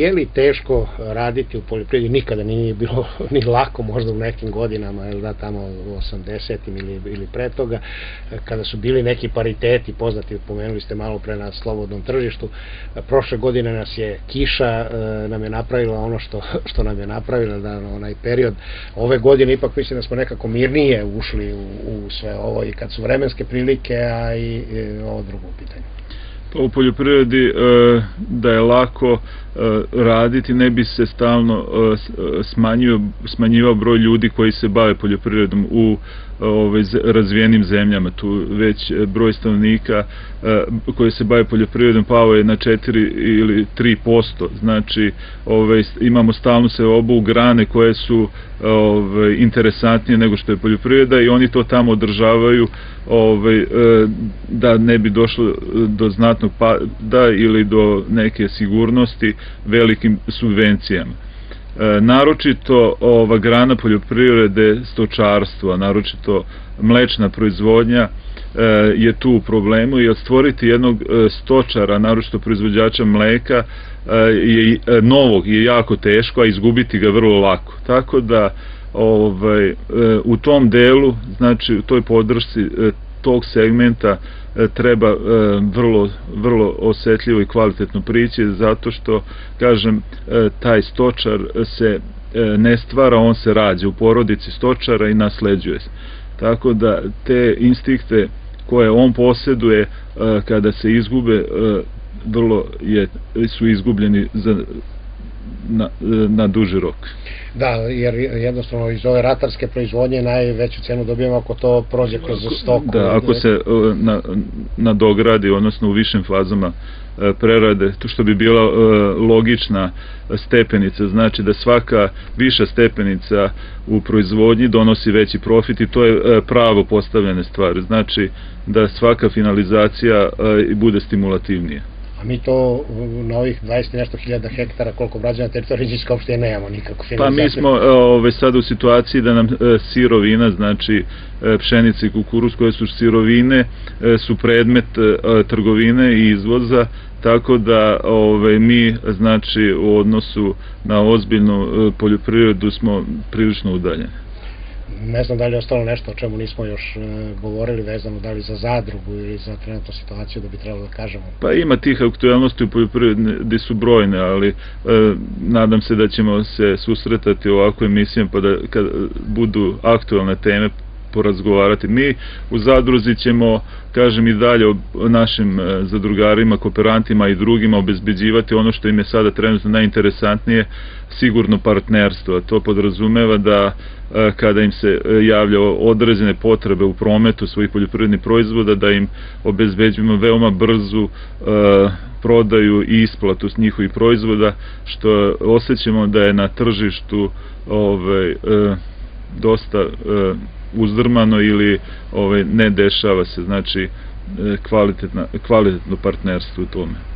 je li teško raditi u poljoprivredi? Nikada nije bilo ni lako, možda u nekim godinama, jel da, tamo u 80. ili, ili pre toga, kada su bili neki pariteti poznati, pomenuli ste malo pre na slobodnom tržištu. Prošle godine nas je kiša, nam je napravila ono što, što nam je napravila, da, onaj period. Ove godine ipak mislim da smo nekako mirnije ušli u, u sve ovo i kad su vremenske prilike, a i, i ovo drugo pitanje. U poljoprivredi e, da je lako e, raditi, ne bi se stalno e, smanjio, smanjivao broj ljudi koji se bave poljoprivredom u ovaj, razvijenim zemljama. Tu već broj stanovnika koji se bave poljoprivredom pao je na 4 ili 3%. Znači, ovaj, imamo stalno se obu grane koje su ovaj, interesantnije nego što je poljoprivreda i oni to tamo održavaju ovaj, da ne bi došlo do znatnog pada ili do neke sigurnosti velikim subvencijama. E, naročito ova grana poljoprivrede stočarstva, naročito mlečna proizvodnja e, je tu u problemu i odstvoriti jednog e, stočara, naročito proizvođača mleka je, novog je jako teško, a izgubiti ga vrlo lako. Tako da ovaj, u tom delu, znači u toj podršci tog segmenta e, treba e, vrlo, vrlo osetljivo i kvalitetno prići zato što, kažem, e, taj stočar se ne stvara, on se rađa u porodici stočara i nasleđuje se. Tako da te instinkte koje on posjeduje kada se izgube vrlo je, su izgubljeni za, na, na duži rok. Da, jer jednostavno iz ove ratarske proizvodnje najveću cenu dobijemo ako to prođe kroz stoku. Da, ako se e, na, nadogradi, odnosno u višim fazama e, prerade, to što bi bila e, logična stepenica, znači da svaka viša stepenica u proizvodnji donosi veći profit i to je pravo postavljene stvari, znači da svaka finalizacija bude stimulativnija a mi to na ovih 20 nešto hiljada hektara koliko obrađena teritorija Riđička uopšte nemamo nikako Pa mi smo e, ove, sad u situaciji da nam e, sirovina, znači e, pšenica i kukuruz koje su sirovine, su predmet trgovine i izvoza, tako da ove, mi znači u odnosu na ozbiljnu poljoprivredu smo prilično udaljeni ne znam da li je ostalo nešto o čemu nismo još e, govorili vezano da li za zadrugu ili za trenutnu situaciju da bi trebalo da kažemo. Pa ima tih aktualnosti u poljoprivredi su brojne, ali e, nadam se da ćemo se susretati u ovakvoj emisijama pa da kad budu aktualne teme porazgovarati. Mi u zadruzi ćemo, kažem i dalje našim e, zadrugarima, kooperantima i drugima obezbeđivati ono što im je sada trenutno najinteresantnije, sigurno partnerstvo. To podrazumeva da e, kada im se e, javlja određene potrebe u prometu svojih poljoprivrednih proizvoda, da im obezbeđujemo veoma brzu prodaju i isplatu s njihovih proizvoda, što osjećamo da je na tržištu ovaj, dosta uzdrmano ili ovaj, ne dešava se, znači e, kvalitetno partnerstvo u tome.